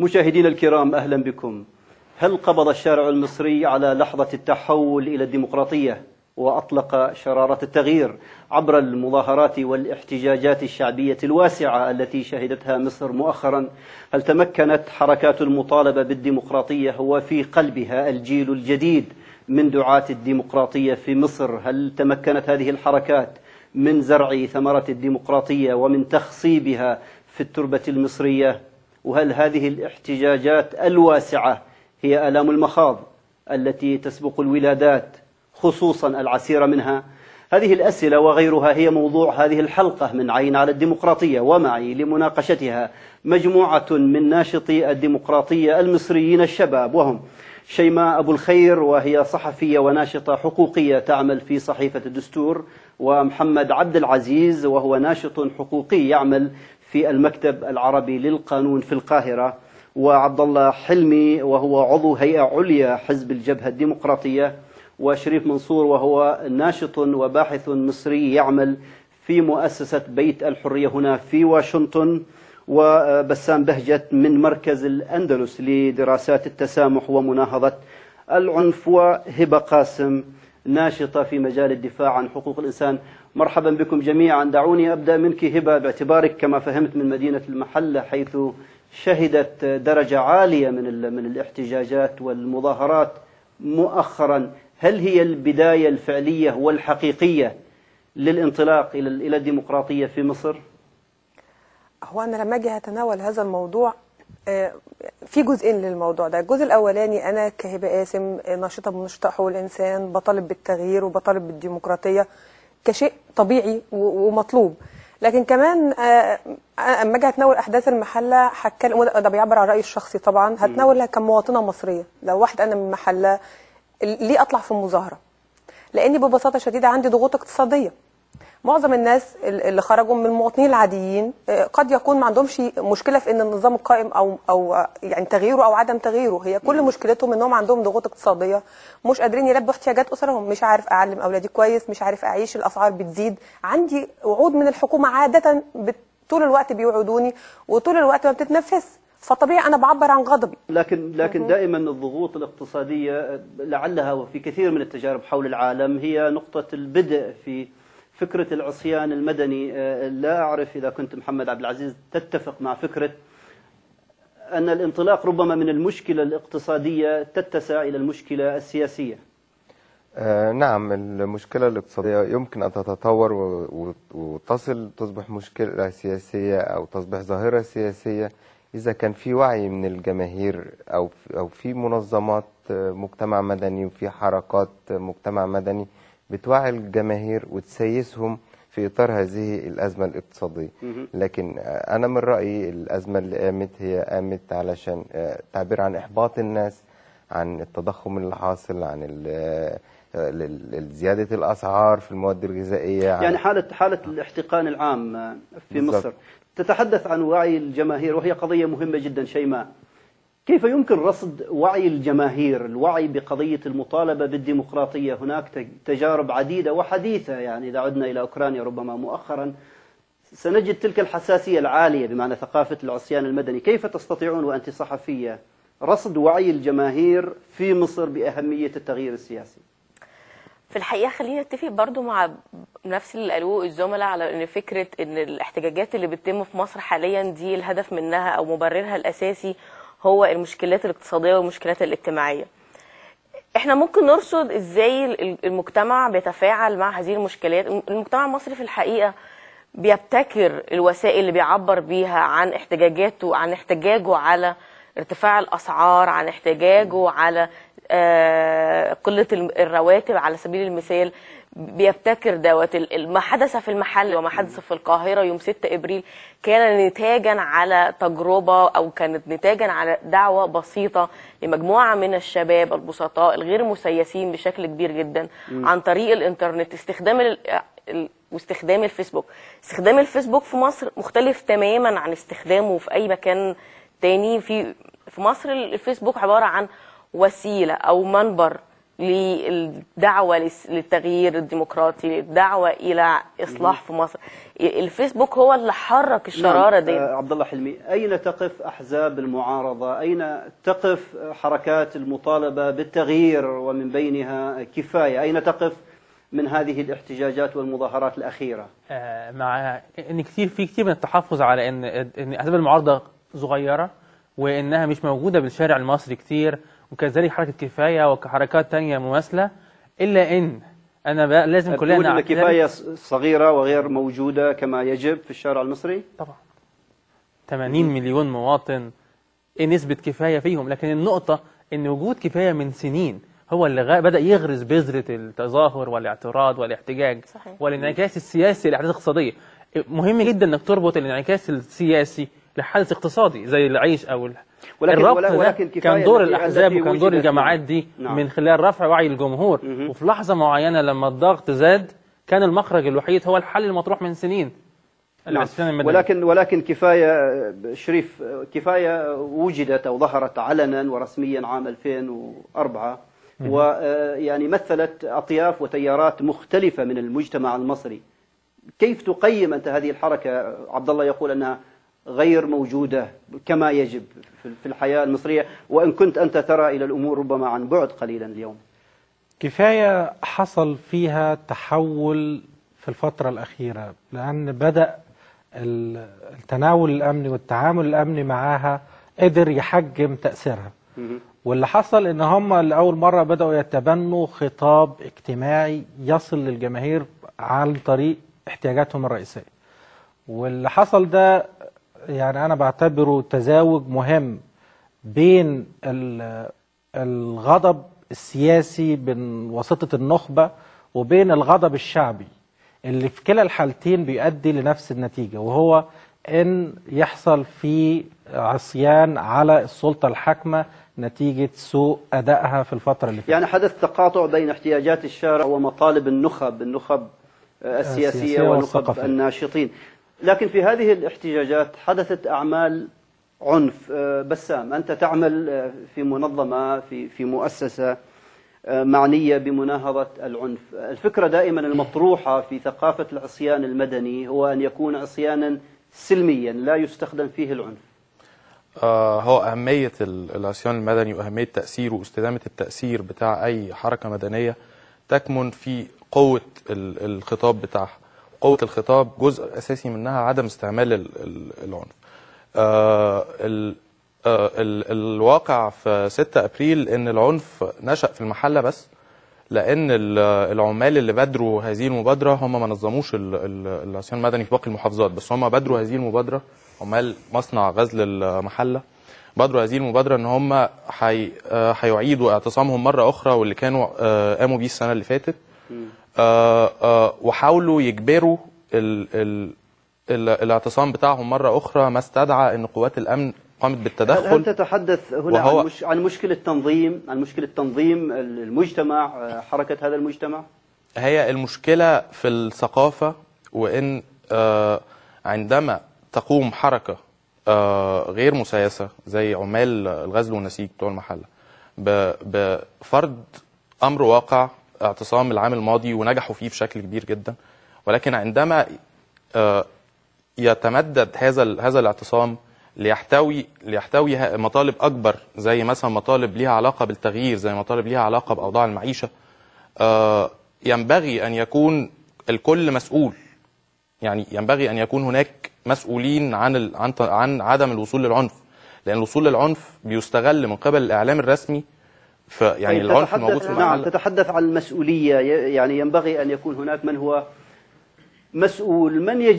مشاهدينا الكرام أهلا بكم. هل قبض الشارع المصري على لحظة التحول إلى الديمقراطية وأطلق شرارة التغيير عبر المظاهرات والاحتجاجات الشعبية الواسعة التي شهدتها مصر مؤخرا؟ هل تمكنت حركات المطالبة بالديمقراطية وفي قلبها الجيل الجديد من دعاة الديمقراطية في مصر؟ هل تمكنت هذه الحركات من زرع ثمرة الديمقراطية ومن تخصيبها في التربة المصرية؟ وهل هذه الاحتجاجات الواسعة هي آلام المخاض التي تسبق الولادات خصوصا العسير منها؟ هذه الأسئلة وغيرها هي موضوع هذه الحلقة من عين على الديمقراطية ومعي لمناقشتها مجموعة من ناشطي الديمقراطية المصريين الشباب وهم شيماء أبو الخير وهي صحفية وناشطة حقوقية تعمل في صحيفة الدستور ومحمد عبد العزيز وهو ناشط حقوقي يعمل في المكتب العربي للقانون في القاهرة وعبد الله حلمي وهو عضو هيئة عليا حزب الجبهة الديمقراطية وشريف منصور وهو ناشط وباحث مصري يعمل في مؤسسة بيت الحرية هنا في واشنطن وبسام بهجت من مركز الأندلس لدراسات التسامح ومناهضة العنف وهبة قاسم ناشطة في مجال الدفاع عن حقوق الإنسان. مرحبا بكم جميعا. دعوني أبدأ منك هبة باعتبارك كما فهمت من مدينة المحلة حيث شهدت درجة عالية من من الاحتجاجات والمظاهرات مؤخرا. هل هي البداية الفعلية والحقيقية للانطلاق إلى إلى الديمقراطية في مصر؟ هو أنا لما أجي أتناول هذا الموضوع في جزئين للموضوع ده. الجزء الأولاني أنا كهبة قاسم ناشطة من نشطاء حقوق الإنسان بطالب بالتغيير وبطالب بالديمقراطية. كشيء طبيعي ومطلوب. لكن كمان أما أجي أتناول أحداث المحلة هتكلم ده بيعبر عن رأيي الشخصي طبعا. هتناولها كمواطنة مصرية. لو واحد أنا من محلة ليه أطلع في مظاهره لأني ببساطة شديدة عندي ضغوط اقتصادية. معظم الناس اللي خرجوا من المواطنين العاديين قد يكون ما عندهمش مشكلة في إن النظام القائم أو أو يعني تغييره أو عدم تغييره. هي كل مشكلتهم إنهم عندهم ضغوط اقتصادية مش قادرين يلبوا احتياجات أسرهم. مش عارف أعلم أولادي كويس مش عارف أعيش الأسعار بتزيد. عندي وعود من الحكومة عادة طول الوقت بيوعدوني وطول الوقت ما بتتنفذ. فطبيعي أنا بعبر عن غضبي. لكن لكن دائما الضغوط الاقتصادية لعلها وفي كثير من التجارب حول العالم هي نقطة البدء في فكرة العصيان المدني لا أعرف إذا كنت محمد عبد العزيز تتفق مع فكرة أن الانطلاق ربما من المشكلة الاقتصادية تتسع إلى المشكلة السياسية. آه نعم المشكلة الاقتصادية يمكن أن تتطور وتصل تصبح مشكلة سياسية أو تصبح ظاهرة سياسية. إذا كان في وعي من الجماهير أو أو في منظمات مجتمع مدني وفي حركات مجتمع مدني بتوعي الجماهير وتسيسهم في إطار هذه الأزمة الاقتصادية. لكن أنا من رأيي الأزمة اللي قامت هي قامت علشان تعبير عن إحباط الناس عن التضخم اللي حاصل عن زيادة الأسعار في المواد الغذائية يعني حالة حالة الاحتقان العام في بالزبط. مصر. تتحدث عن وعي الجماهير وهي قضية مهمة جدا شيماء. كيف يمكن رصد وعي الجماهير الوعي بقضية المطالبة بالديمقراطية؟ هناك تجارب عديدة وحديثة. يعني إذا عدنا إلى أوكرانيا ربما مؤخرا سنجد تلك الحساسية العالية بمعنى ثقافة العصيان المدني. كيف تستطيعون وأنت صحفية رصد وعي الجماهير في مصر بأهمية التغيير السياسي؟ في الحقيقة خلينا نتفق برضو مع نفس اللي قالوه الزملاء على إن فكرة إن الاحتجاجات اللي بتتم في مصر حاليا دي الهدف منها أو مبررها الأساسي هو المشكلات الاقتصادية والمشكلات الاجتماعية. إحنا ممكن نرصد إزاي المجتمع بيتفاعل مع هذه المشكلات، المجتمع المصري في الحقيقة بيبتكر الوسائل اللي بيعبر بيها عن احتجاجاته عن احتجاجه على ارتفاع الأسعار عن احتجاجه على قلة الرواتب على سبيل المثال بيبتكر دوت ما حدث في المحل وما حدث في القاهرة يوم 6 إبريل كان نتاجا على تجربة أو كانت نتاجا على دعوة بسيطة لمجموعة من الشباب البسطاء الغير مسيسين بشكل كبير جدا م. عن طريق الإنترنت استخدام ال... واستخدام الفيسبوك. استخدام الفيسبوك في مصر مختلف تماما عن استخدامه في أي مكان تاني. في في مصر الفيسبوك عبارة عن وسيلة أو منبر للدعوة للتغيير الديمقراطي الدعوه إلى إصلاح في مصر. الفيسبوك هو اللي حرك الشرارة نعم. دي. آه، عبد الله حلمي أين تقف أحزاب المعارضة؟ أين تقف حركات المطالبة بالتغيير ومن بينها كفاية؟ أين تقف من هذه الاحتجاجات والمظاهرات الأخيرة؟ آه، مع إن كتير في كتير من التحفظ على إن إن أحزاب المعارضة صغيرة وإنها مش موجودة بالشارع المصري كتير. وكذلك حركة كفاية وحركات تانية مماثلة إلا إن أنا بقى لازم كلنا نع- كفاية صغيرة وغير موجودة كما يجب في الشارع المصري؟ طبعا. 80 مليون مواطن إيه نسبة كفاية فيهم؟ لكن النقطة إن وجود كفاية من سنين هو اللي غا- بدأ يغرس بذرة التظاهر والاعتراض والاحتجاج صحيح. والانعكاس السياسي للأحداث الاقتصادية مهم جدا إنك تربط الانعكاس السياسي لحدث اقتصادي زي العيش أو ولكن- الربط ولكن كفاية كان دور التي وكان دور الجماعات دي نعم. من خلال رفع وعي الجمهور. مهم. وفي لحظة معينة لما الضغط زاد كان المخرج الوحيد هو الحل المطروح من سنين. نعم. ولكن ولكن كفاية شريف كفاية وجدت أو ظهرت علنا ورسميا عام 2004 ويعني مثلت أطياف وتيارات مختلفة من المجتمع المصري. كيف تقيم أنت هذه الحركة؟ عبد الله يقول أنها غير موجودة كما يجب في- الحياة المصرية. وإن كنت أنت ترى إلى الأمور ربما عن بعد قليلا اليوم. كفاية حصل فيها تحول في الفترة الأخيرة لأن بدأ ال- التناول الأمني والتعامل الأمني معاها قدر يحجم تأثيرها. واللي حصل إن هم لأول مرة بدأوا يتبنوا خطاب اجتماعي يصل للجماهير عن طريق احتياجاتهم الرئيسية. واللي حصل ده يعني أنا بعتبره تزاوج مهم بين ال- الغضب السياسي بين وسطة النخبة وبين الغضب الشعبي اللي في كلا الحالتين بيؤدي لنفس النتيجة وهو إن يحصل في عصيان على السلطة الحاكمة نتيجة سوء أدائها في الفترة اللي فاتت يعني حدث تقاطع بين احتياجات الشارع ومطالب النخب النخب ونخب والثقافية. الناشطين لكن في هذه الاحتجاجات حدثت أعمال عنف. آه، بسام أنت تعمل آه، في منظمة في في مؤسسة آه، معنية بمناهضة العنف. الفكرة دائما المطروحة في ثقافة العصيان المدني هو أن يكون عصيانا سلميا لا يستخدم فيه العنف. هو أهمية ال- العصيان المدني وأهمية تأثيره واستدامة التأثير بتاع أي حركة مدنية تكمن في قوة ال- الخطاب بتاعها. قوة الخطاب جزء أساسي منها عدم استعمال ال- ال- العنف. آه، آه، ال- الواقع في 6 أبريل إن العنف نشأ في المحلة بس ال- العمال اللي بادروا هذه المبادرة هم ما نظموش ال- ال- العصيان المدني في باقي المحافظات بس هم بادروا هذه المبادرة عمال مصنع غزل المحلة بادروا هذه المبادرة إن هم آه، هيعيدوا اعتصامهم مرة أخرى واللي كانوا قاموا بيه السنة اللي فاتت. وحاولوا يجبروا ال ال ال الاعتصام بتاعهم مرة أخرى ما استدعى أن قوات الأمن قامت هل, هل بالتدخل تتحدث هنا وهو- عن, مش عن مشكلة تنظيم عن مشكلة تنظيم المجتمع آه، حركة هذا المجتمع؟ هي المشكلة في الثقافة وإن آه، عندما تقوم حركة آه، غير مسيسة زي عمال الغزل والنسيج بتوع المحلة بفرض أمر واقع اعتصام العام الماضي ونجحوا فيه بشكل كبير جدا. ولكن عندما آه، يتمدد هذا هذا الاعتصام ليحتوي ليحتوي مطالب أكبر زي مثلا مطالب ليها علاقة بالتغيير زي مطالب ليها علاقة بأوضاع المعيشة آه، ينبغي أن يكون الكل مسؤول. يعني ينبغي أن يكون هناك مسؤولين عن عن عدم الوصول للعنف. لأن الوصول للعنف بيستغل من قبل الإعلام الرسمي ف يعني العنف الموجود في نعم تتحدث عن المسؤولية يعني ينبغي أن يكون هناك من هو مسؤول. من يجب